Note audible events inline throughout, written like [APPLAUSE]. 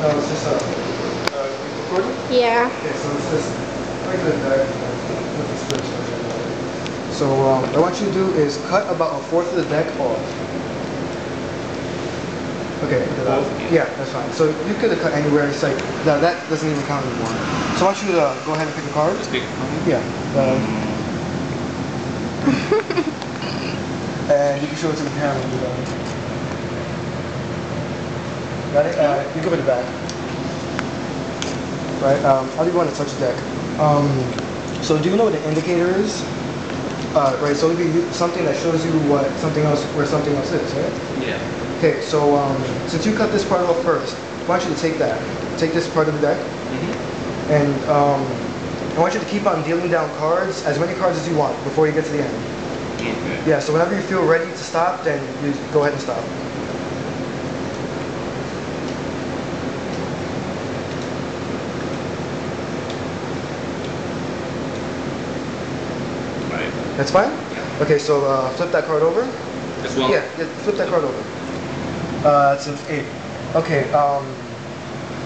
No, it's just a. Uh, recording? Yeah. Okay, so it's just regular deck with the switch. So um, what I want you to do is cut about a fourth of the deck off. Okay. uh, Fourth? yeah, that's fine. So you could have cut anywhere. It's like that, that doesn't even count anymore. So I want you to uh, go ahead and pick a card. Just pick a card. Yeah. Uh, [LAUGHS] and you can show it to the camera Got it? Uh, you can put the back. Right, um, how do you want to touch the deck? Um, so do you know what an indicator is? Uh, right, so it would be something that shows you what something else, where something else is, right? Yeah. Okay, so um, since you cut this part off first, I want you to take that. Take this part of the deck, Mm-hmm. and um, I want you to keep on dealing down cards, as many cards as you want, before you get to the end. Okay. Yeah, so whenever you feel ready to stop, then you go ahead and stop. That's fine? Okay, so uh, flip that card over. This one. Yeah, yeah, flip that card over. Uh, it's an eight. Okay, um,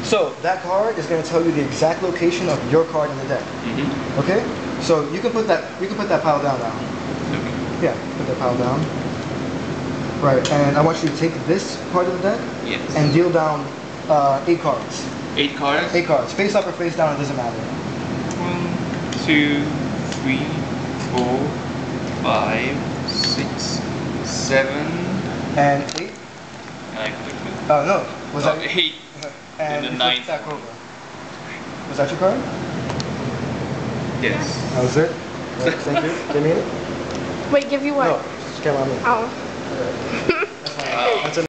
so that card is going to tell you the exact location of your card in the deck. Mm-hmm. Okay, so you can put that you can put that pile down now. Okay. Yeah, put that pile down. Right, and I want you to take this part of the deck Yes. and deal down uh, eight cards. eight cards. Eight cards, face up or face down, it doesn't matter. One, two, three, four, five, six, seven. And eight. And I click it. Oh no, was oh, that [LAUGHS] eight. [LAUGHS] And the ninth back one. over. Was that your card? Yes. That was it. Right, thank you. Give me it. Wait, give you what? No, just camera on me. Oh. That's fine. That's